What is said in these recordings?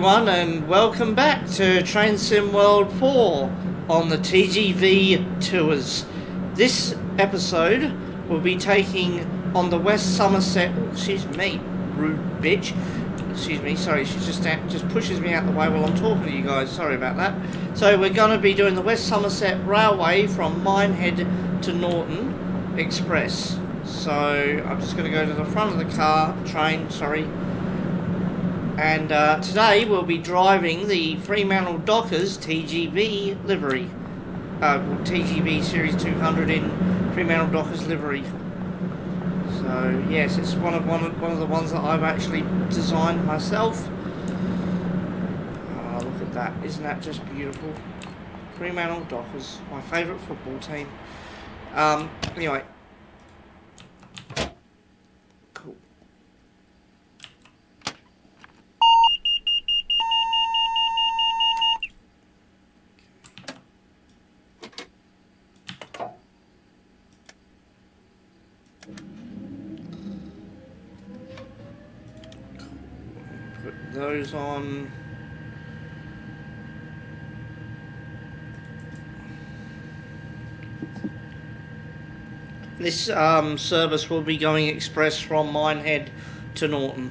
Everyone and welcome back to Train Sim World 4 on the TGV Tours. This episode will be taking on the West Somerset, oh, excuse me, rude bitch. Excuse me, sorry, she just just pushes me out the way while I'm talking to you guys, sorry about that. So we're going to be doing the West Somerset Railway from Minehead to Norton Express. So I'm just going to go to the front of the car, train, sorry, and uh, today we'll be driving the Fremantle Dockers TGV livery. Uh, TGV Series 200 in Fremantle Dockers livery. So yes, it's one of one of, one of the ones that I've actually designed myself. Oh, look at that! Isn't that just beautiful? Fremantle Dockers, my favourite football team. Um, anyway, those on This um, service will be going express from Minehead to Norton.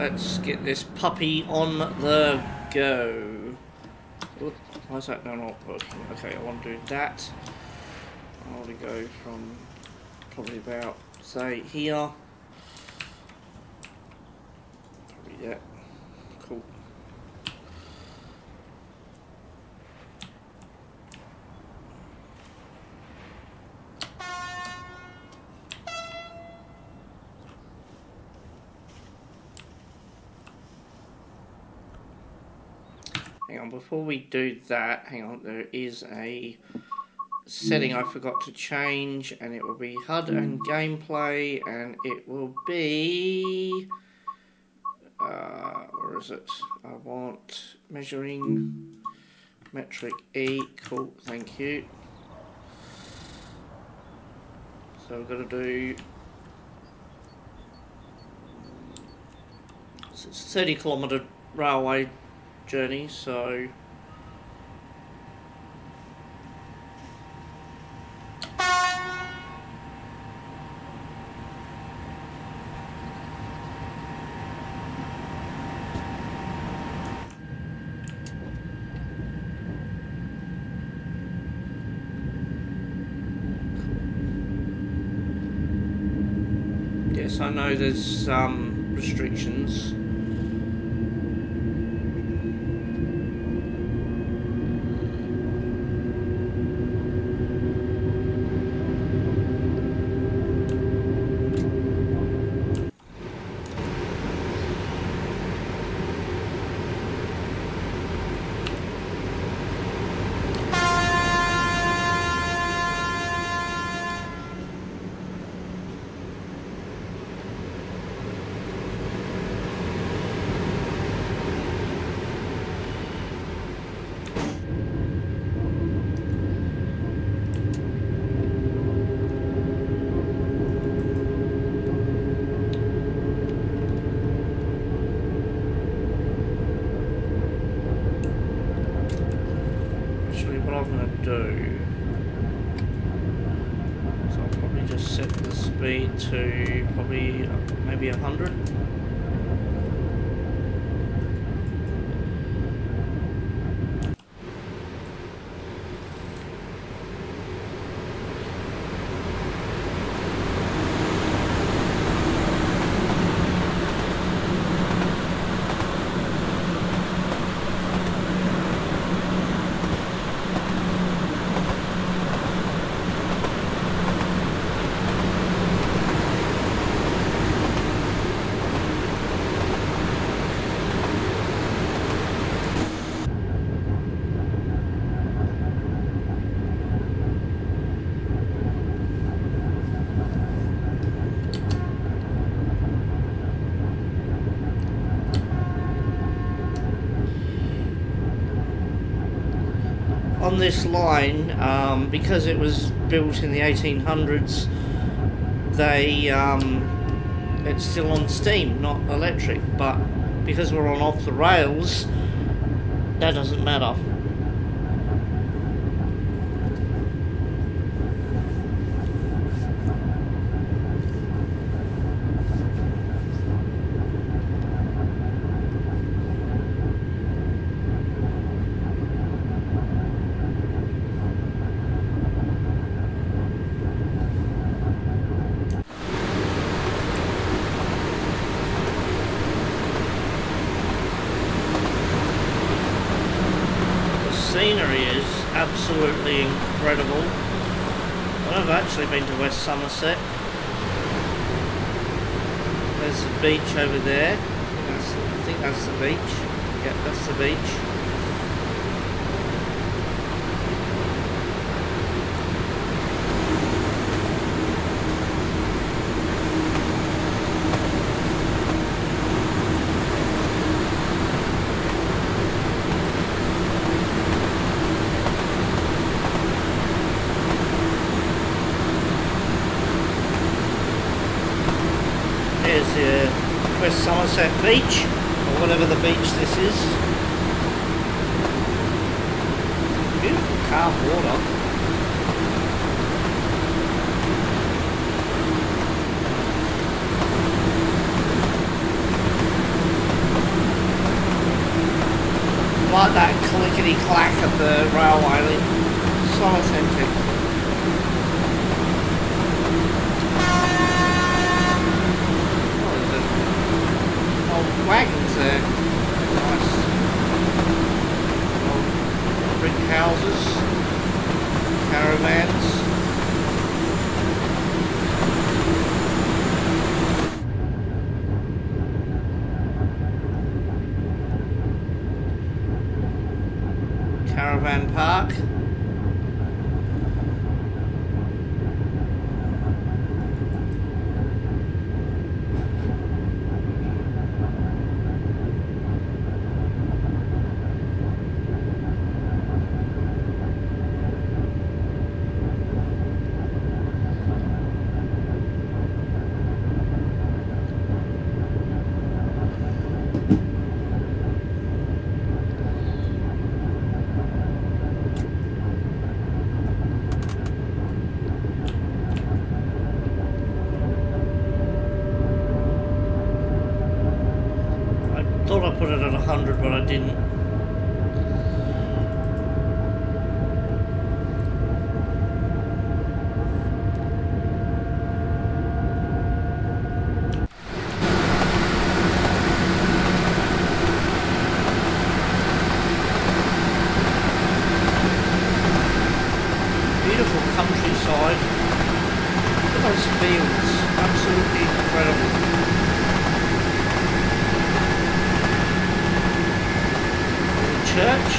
Let's get this puppy on the go. why is that not working? Okay, I want to do that. I want to go from probably about, say, here. Probably, yeah, cool. Before we do that, hang on, there is a setting I forgot to change, and it will be HUD and gameplay, and it will be. Uh, where is it? I want measuring metric E. Cool, thank you. So we're going to do. It's 30 kilometre railway journey, so Yes, I know there's um, restrictions. be 100 this line, um, because it was built in the 1800s, they um, it's still on steam, not electric. But because we're on off the rails, that doesn't matter. The scenery is absolutely incredible. I've actually been to West Somerset. There's the beach over there. That's, I think that's the beach. Yep, that's the beach. Here's the West Somerset Beach, or whatever the beach this is. Beautiful calm water. Like that clickety clack of the railway. So authentic. What is it? Oh, wagons there. Nice. Brick houses. Caravan park. I thought I put it at 100, but I didn't. Beautiful countryside. Those fields. Absolutely incredible. church.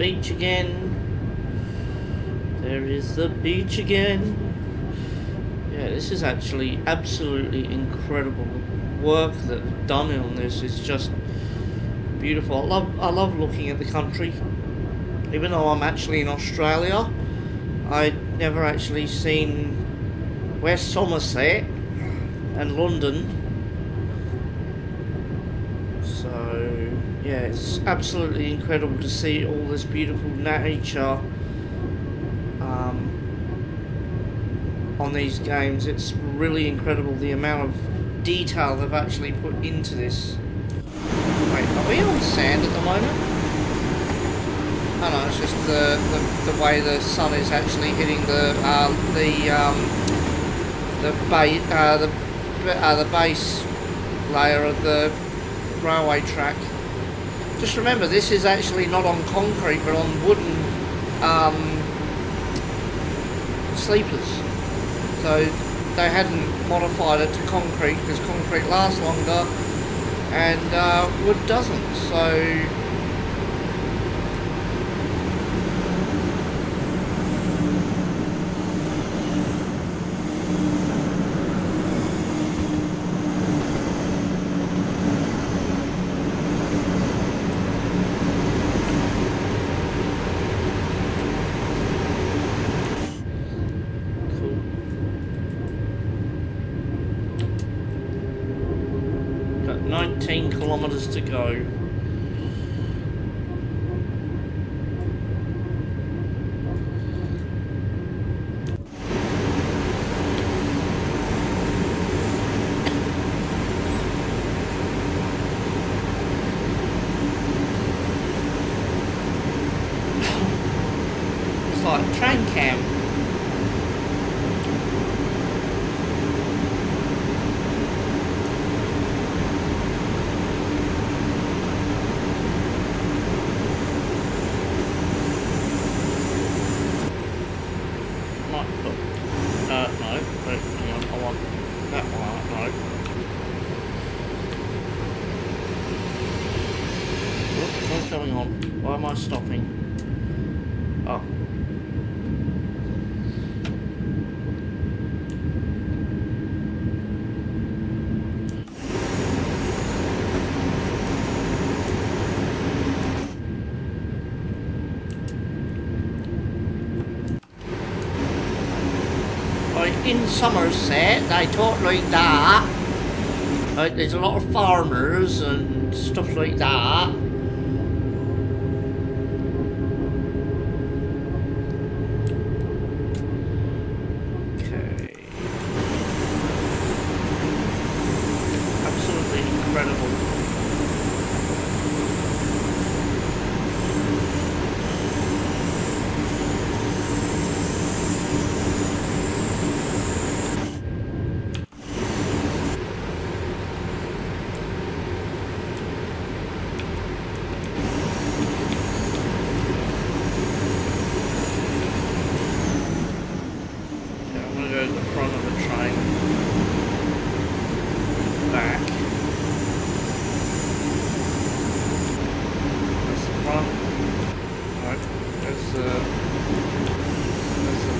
Beach again. There is the beach again. Yeah, this is actually absolutely incredible. Work that done on this is just beautiful. I love I love looking at the country. Even though I'm actually in Australia, I'd never actually seen West Somerset and London. So yeah, it's absolutely incredible to see all this beautiful nature um, on these games. It's really incredible the amount of detail they've actually put into this. Wait, are we on sand at the moment? I oh know it's just the, the, the way the sun is actually hitting the uh, the um, the uh, the uh, the base layer of the railway track. Just remember, this is actually not on concrete, but on wooden um, sleepers. So they hadn't modified it to concrete because concrete lasts longer and uh, wood doesn't. So cool. Got 19 kilometers to go. It's like train cam. Might put, uh, no, wait, hang on, I want that one, no. What, what's going on? Why am I stopping? Oh. Like in Somerset, they talk like that. Like there's a lot of farmers and stuff like that. Okay. Absolutely incredible. Okay, I'm gonna go to the front of the train. Back. That's the front. Right. There's the. There's the.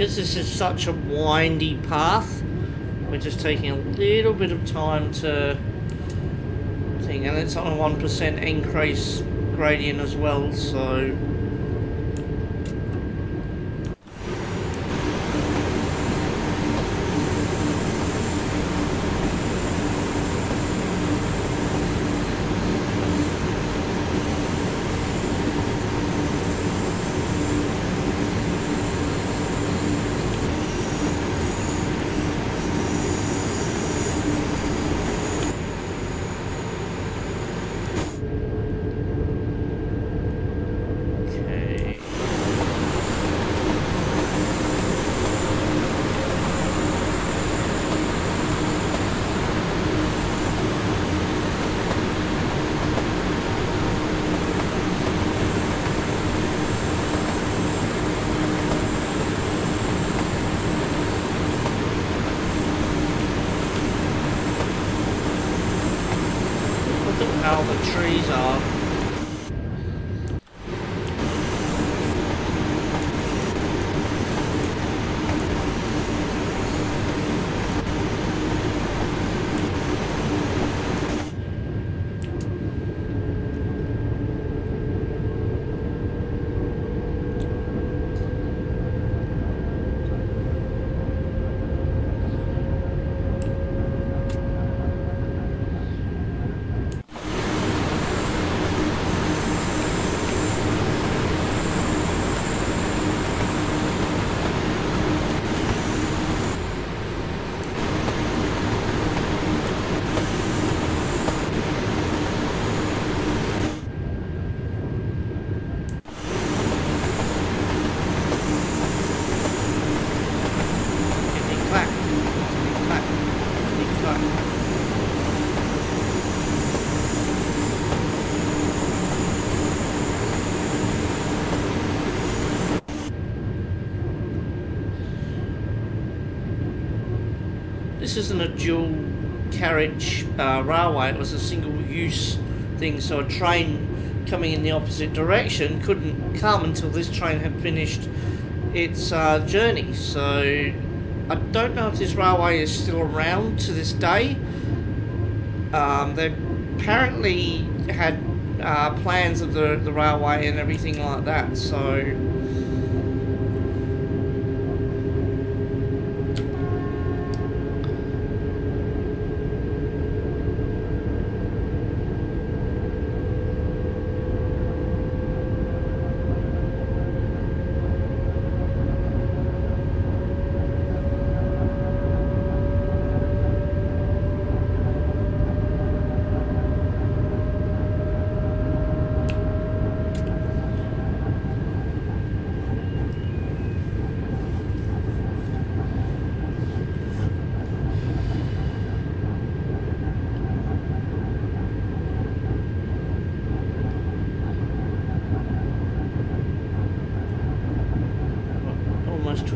Because this is such a windy path, we're just taking a little bit of time to thing, and it's on a 1% increase gradient as well, so This isn't a dual carriage uh, railway, it was a single use thing, so a train coming in the opposite direction couldn't come until this train had finished its uh, journey. So I don't know if this railway is still around to this day. Um, they apparently had uh, plans of the, the railway and everything like that, so.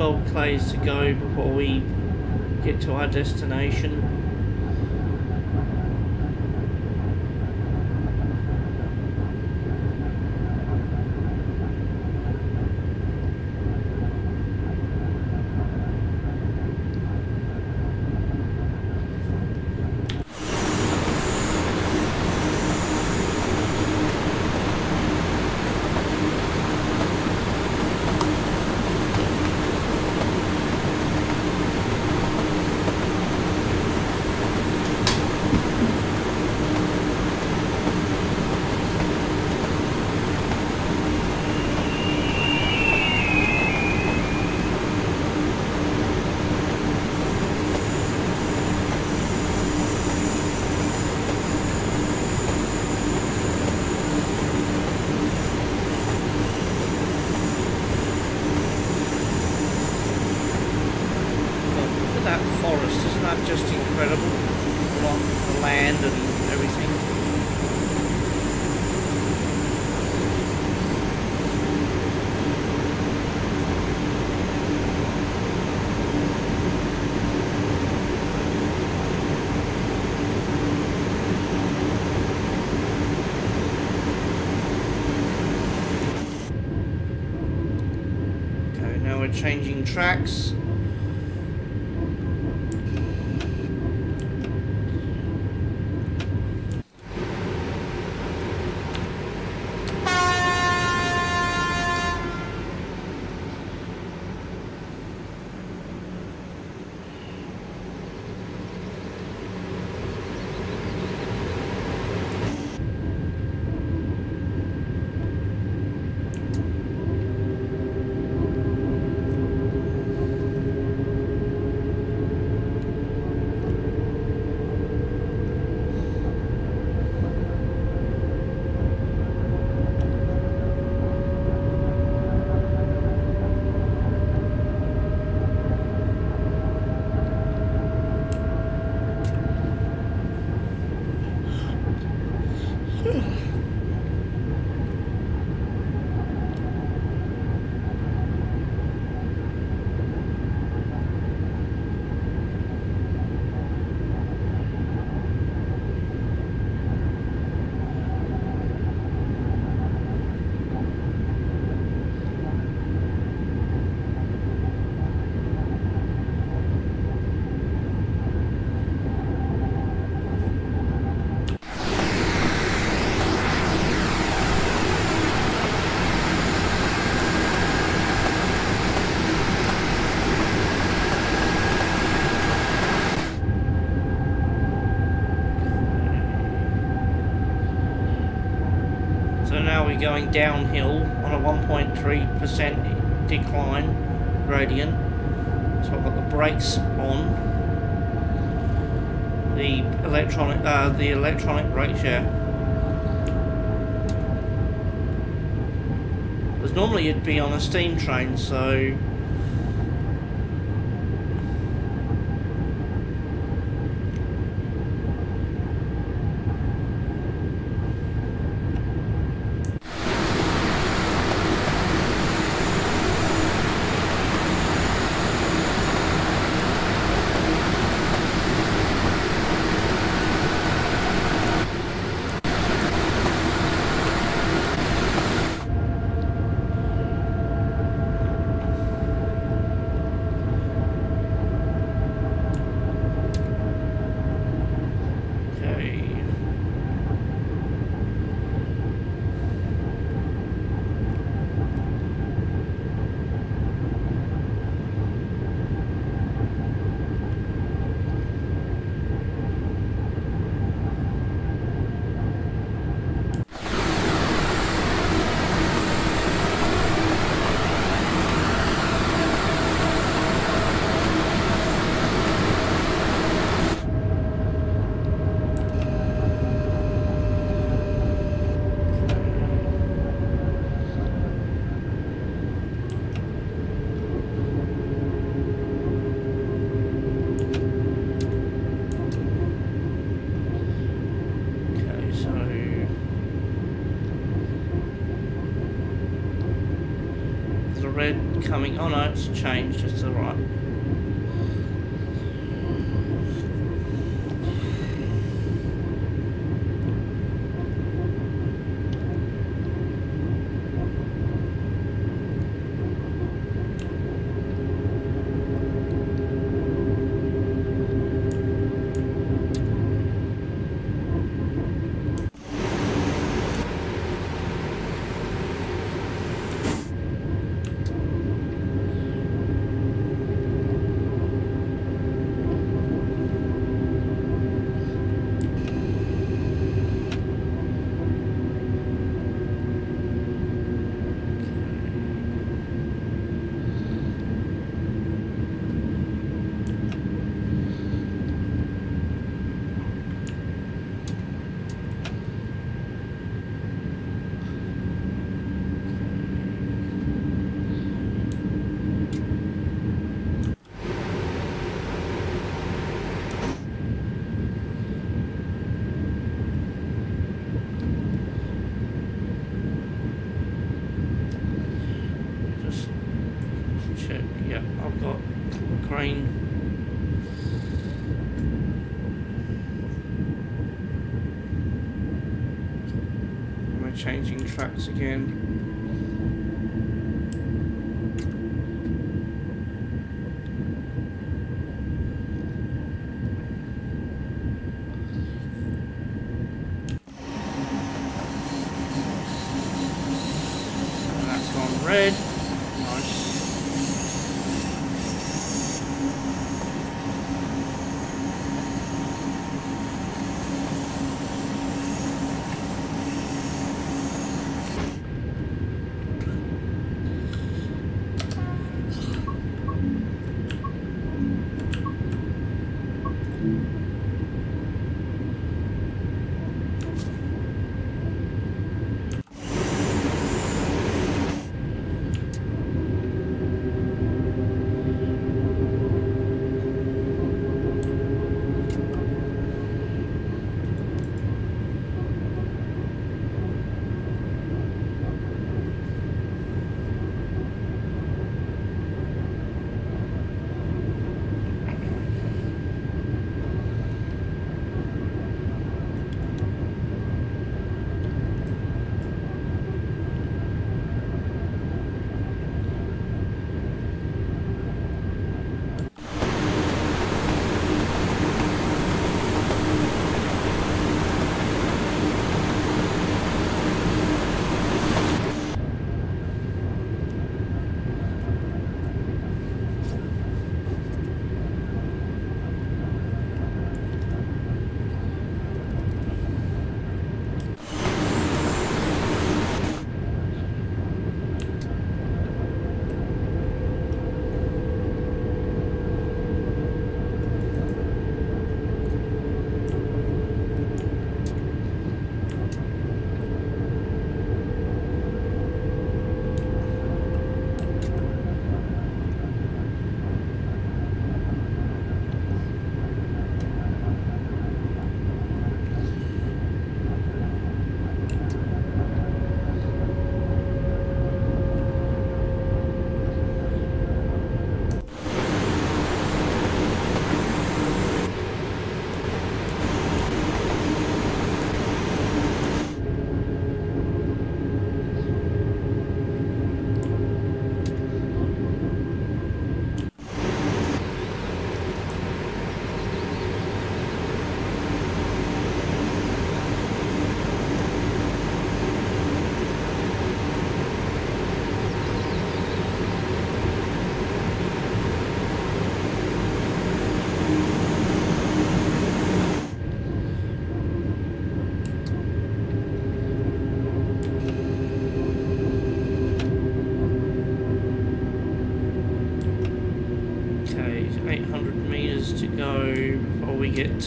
12 k's to go before we get to our destination. Changing tracks. So now we're going downhill on a 1.3% decline gradient. So I've got the brakes on. The electronic, uh, the electronic brakes, yeah. Because normally you'd be on a steam train, so okay. Okay, so the red coming. Oh no, it's changed. It's alright. Just check. Yeah, I've got green. Am I changing tracks again?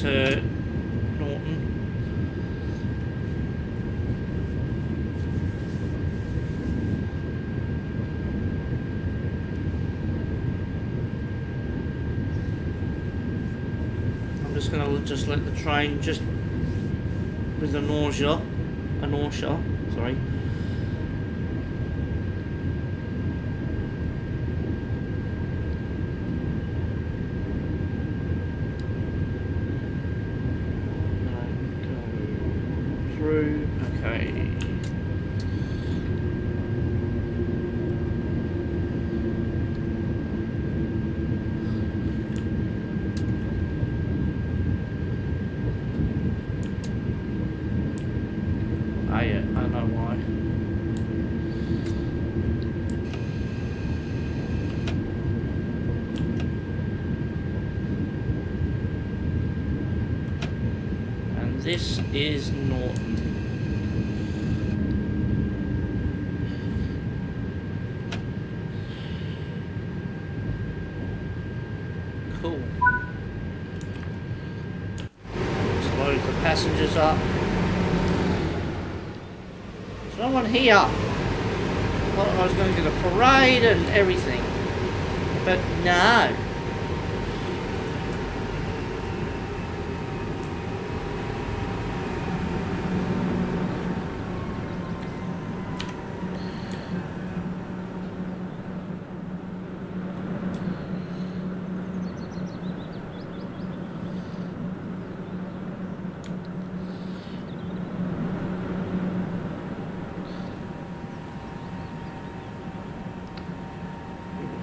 To Norton. I'm just gonna just let the train just with a nausea, a nausea, sorry. Go through. Okay. Ah, yeah, I know why. And this is Norton. Cool. Let's load the passengers up. There's no one here. I was going to get a parade and everything. But no.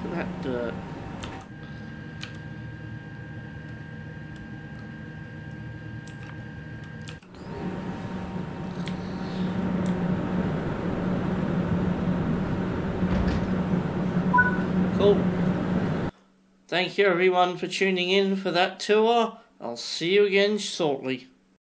Look at that dirt. Cool. Thank you everyone for tuning in for that tour. I'll see you again shortly.